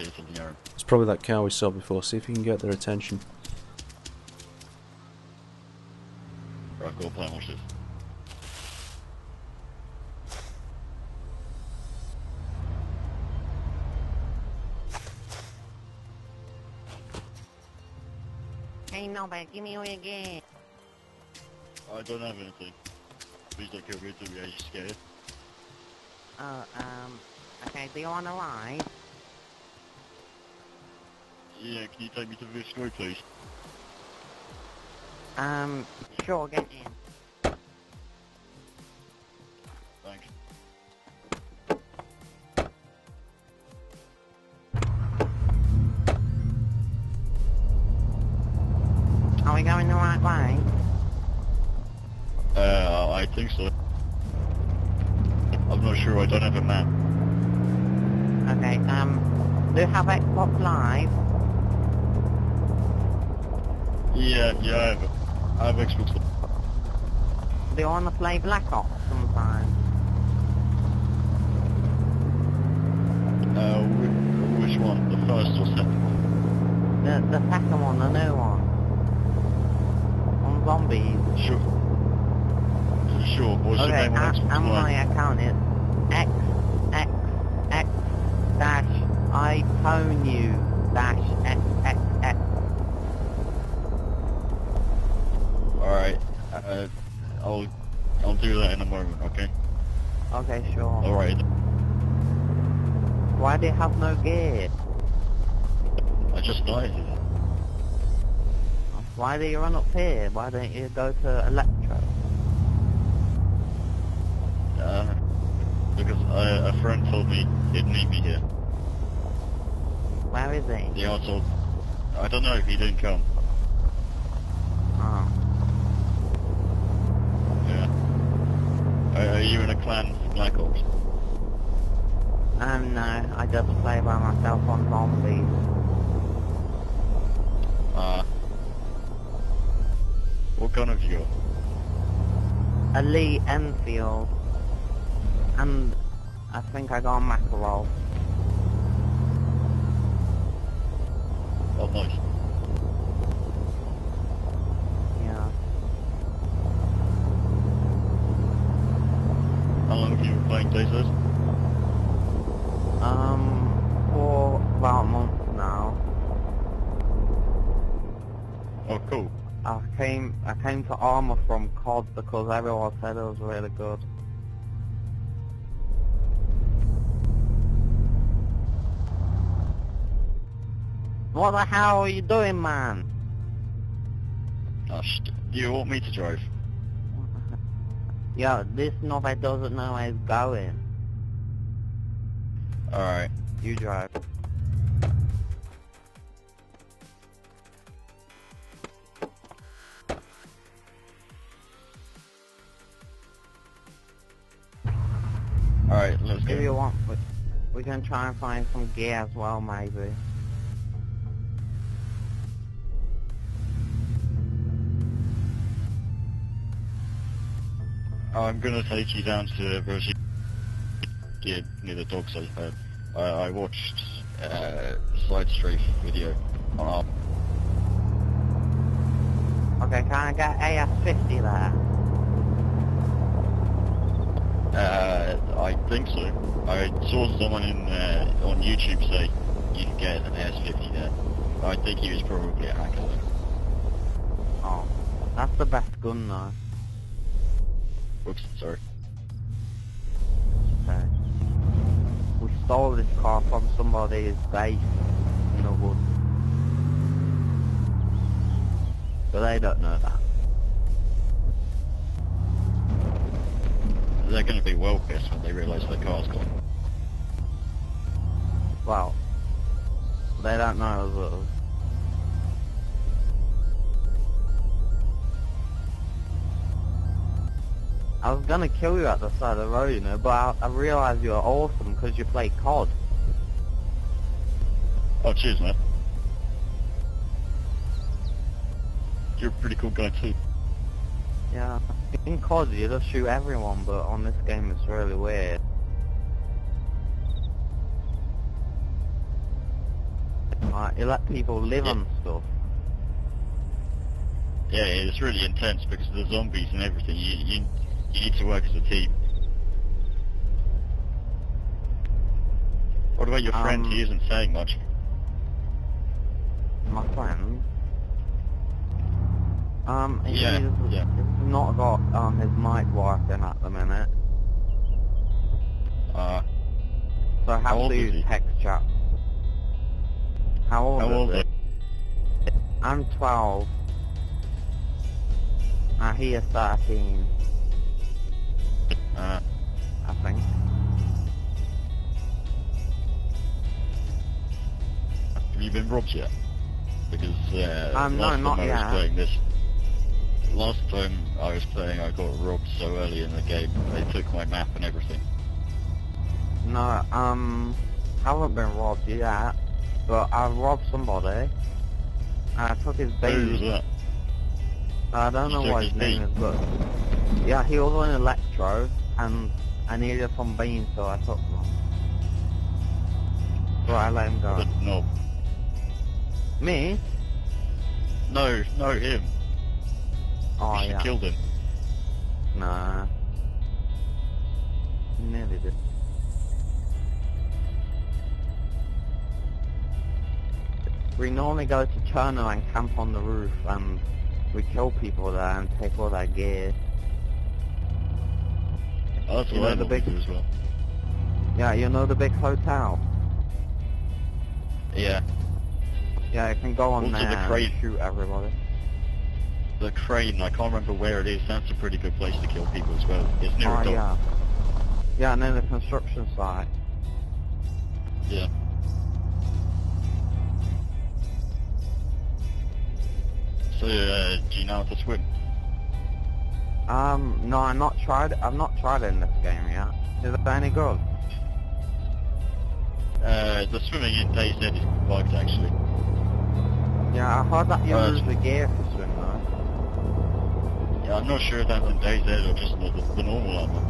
hear something, Aaron. It's probably that cow we saw before. See if you can get their attention. Right, go play and watch this. Hey, Nobel, give me all your gear. I don't have anything. Please don't kill me until you're scared. Oh, um, okay, do you want to ride? Yeah, can you take me to the destroy, please? Um, sure, get in. Thanks. Are we going the right way? Uh, I think so. I'm not sure, I don't have a map. Okay, um, do you have Xbox Live? Yeah, yeah, I have, I have Xbox. Do you want to play Black Ops sometime? Uh, which, which one? The first or second one? The, the second one, the new one. On zombies. Sure. Sure, what's your Okay, name on Xbox and my account is X X X dash I phone you dash X. uh, I'll, I'll do that in a moment, okay? Okay, sure. Alright, Why do you have no gear? I just died. Why do you run up here? Why don't you go to Electro? Uh, because uh, a friend told me he'd meet me here. Where is he? The asshole, I don't know if he didn't come. Oh. Yeah. Are, are you in a clan for Black Ops? Um, no, I just play by myself on zombies. Uh, what gun have you got? Lee Enfield. And I think I got a Makarov. Playing DayZ Um, for about a month now. Oh, cool. I came, I came to Arma from COD because everyone said it was really good. What the hell are you doing, man? Oh, do you want me to drive? Yo, this knobhead doesn't know where he's going. Alright. You drive. Alright, let's If you go. want, we, we can try and find some gas as well, maybe. I'm gonna take you down to Rosie near, near the dock site. Uh, I, I watched uh, Slide Strafe video on our... Okay, can I get AS50 there? Uh, I think so. I saw someone in uh, on YouTube say you can get an AS50 there. I think he was probably a hacker. Oh, that's the best gun though. Whoops, sorry. Okay. We stole this car from somebody's base in the woods. But they don't know that. They're gonna be well pissed when they realise their car's gone. Well, they don't know as I was gonna kill you at the side of the road, you know, but I, I realised you were awesome because you play COD. Oh, cheers, man. You're a pretty cool guy too. Yeah. In COD you just shoot everyone, but on this game it's really weird. Like, you let people live Yeah. on stuff. Yeah, it's really intense because of the zombies and everything. You you you need to work as a team. What about your friend? Um, He isn't saying much. My friend. Um, he's, Yeah, he's not got um his mic working at the minute, Uh, so I How is use he? text chat. How old how is old he? are I'm 12. Uh, he is 13, you been robbed yet? Because uh, Um, no, last not time I yet. was playing this, last time I was playing, I got robbed so early in the game. They took my map and everything. No, um, haven't been robbed yet, but I robbed somebody. I took his Who was that? I don't You know what his his name is, but yeah, he was on electro, and I needed some beans, so I took them. So I let him go. But no, Me? no, no, him. Oh you yeah. killed him. Nah. Nearly did. We normally go to Cherno and camp on the roof and we kill people there and take all their gear. Oh, that's You what know I the big- as well. Yeah, you know the big hotel? Yeah, Yeah, you can go on Also the there and crate. shoot everybody. the crane. I can't remember where it is. That's a pretty good place to kill people as well. It's near oh a dock. yeah. Yeah, and then the construction site. Yeah. So, uh, do you know how to swim? Um, no, I'm not tried. I've not tried it in this game yet. Is it any good? Uh, the swimming in DayZ is bugged actually. Yeah, I heard that you Uh, lose the gear for swim though. Yeah, I'm not sure if that's in DayZ or just the, the, the normal Arma.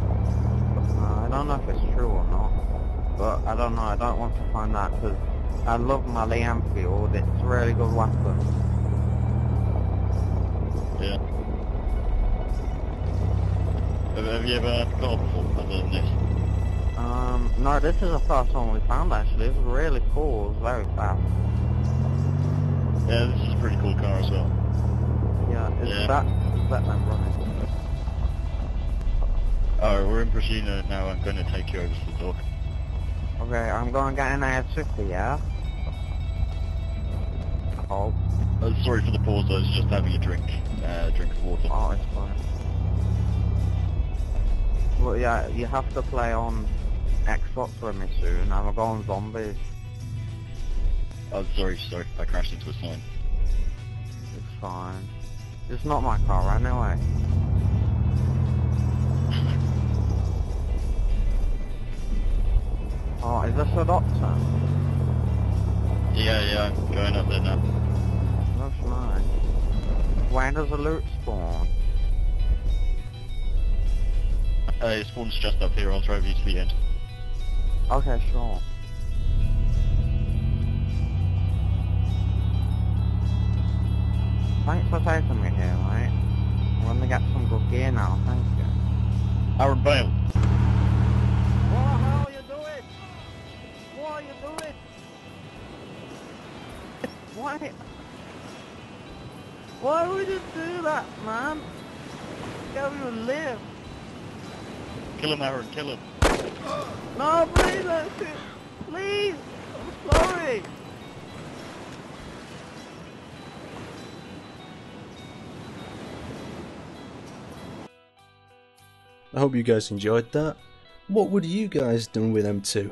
Uh, I don't know if it's true or not, but I don't know. I don't want to find out because I love my Lee Enfield. It's a really good weapon. Yeah. Have, have you ever had a car before, other than this? Um, no, this is the first one we found actually. It was really cool. It was very fast. Yeah, this is a pretty cool car as well. Yeah, is Yeah. that let them run? Alright, we're in Berezino now. I'm going to take you over to the dock. Okay, I'm going to get an AS-50, yeah? Oh, Uh, sorry for the pause, I was just having a drink. Uh, drink of water. oh, it's fine. Well, yeah, you have to play on Xbox with me soon. I'm going zombies. Oh, sorry, sorry. I crashed into a sign. It's fine. It's not my car right? anyway. Oh, is this a doctor? Yeah, yeah, I'm going up there now. That's nice. Where does the loot spawn? Uh, it spawns just up here. I'll drive you to the end. Okay, sure. Thanks for taking me here, mate. I'm gonna get some good gear now, thank you. Aaron Bale. What the hell are you doing? What are you doing? Why? Why would you do that, man? Go and live. Kill him, Aaron. Kill him. No, please don't shoot. Please. I'm sorry. I hope you guys enjoyed that. What would you guys done with M2?